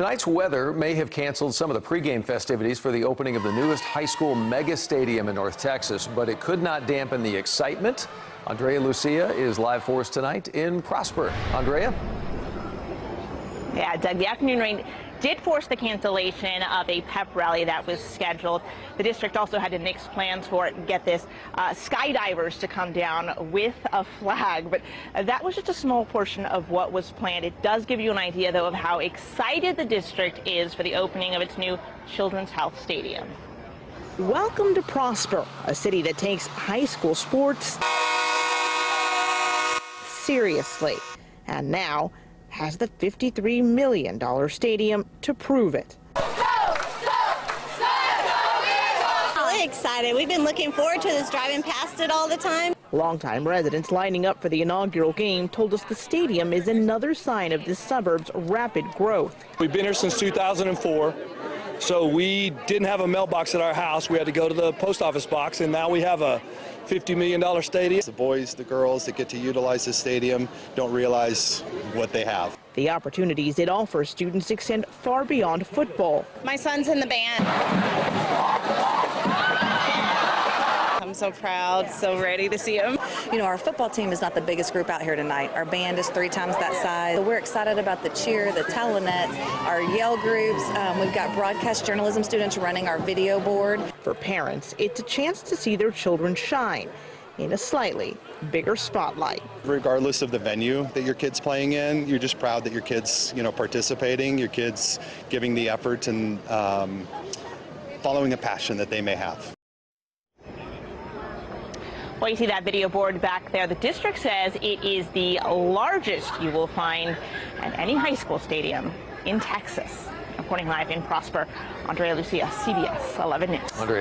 Tonight's weather may have canceled some of the pregame festivities for the opening of the newest high school mega stadium in North Texas, but it could not dampen the excitement. Andrea Lucia is live for us tonight in Prosper. Andrea? Yeah, Doug, the afternoon rain did force the cancellation of a pep rally that was scheduled. The district also had to nix plans for, get this, uh, skydivers to come down with a flag. But that was just a small portion of what was planned. It does give you an idea, though, of how excited the district is for the opening of its new Children's Health Stadium. Welcome to Prosper, a city that takes high school sports seriously. And now has the $53 million stadium to prove it. Really excited. We've been looking forward to this, driving past it all the time. Longtime residents lining up for the inaugural game told us the stadium is another sign of the suburb's rapid growth. We've been here since 2004. So we didn't have a mailbox at our house. We had to go to the post office box, and now we have a $50 million stadium. The boys, the girls that get to utilize the stadium don't realize what they have. The opportunities it offers students extend far beyond football. My son's in the band. So proud, so ready to see him. You know, our football team is not the biggest group out here tonight. Our band is three times that size. So we're excited about the cheer, the talonets, our Yale groups. Um, we've got broadcast journalism students running our video board. For parents, it's a chance to see their children shine in a slightly bigger spotlight. Regardless of the venue that your kid's playing in, you're just proud that your kid's, you know, participating, your kid's giving the effort and um, following a passion that they may have. Well, you see that video board back there. The district says it is the largest you will find at any high school stadium in Texas. Reporting live in Prosper, Andrea Lucia, CBS 11 News. Andrea.